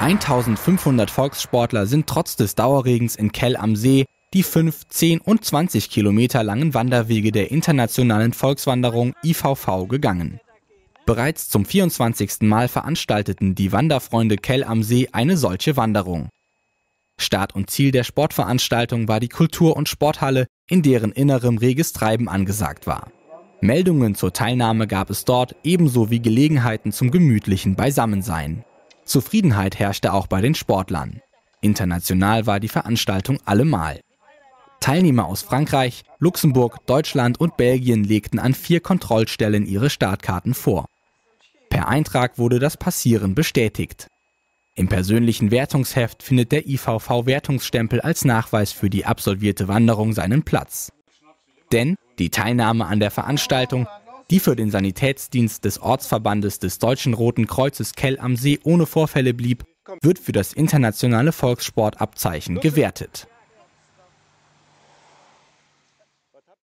1500 Volkssportler sind trotz des Dauerregens in Kell am See die 5, 10 und 20 Kilometer langen Wanderwege der internationalen Volkswanderung IVV gegangen. Bereits zum 24. Mal veranstalteten die Wanderfreunde Kell am See eine solche Wanderung. Start und Ziel der Sportveranstaltung war die Kultur- und Sporthalle, in deren innerem reges Treiben angesagt war. Meldungen zur Teilnahme gab es dort, ebenso wie Gelegenheiten zum gemütlichen Beisammensein. Zufriedenheit herrschte auch bei den Sportlern. International war die Veranstaltung allemal. Teilnehmer aus Frankreich, Luxemburg, Deutschland und Belgien legten an vier Kontrollstellen ihre Startkarten vor. Per Eintrag wurde das Passieren bestätigt. Im persönlichen Wertungsheft findet der IVV-Wertungsstempel als Nachweis für die absolvierte Wanderung seinen Platz. Denn die Teilnahme an der Veranstaltung, die für den Sanitätsdienst des Ortsverbandes des Deutschen Roten Kreuzes Kell am See ohne Vorfälle blieb, wird für das internationale Volkssportabzeichen gewertet.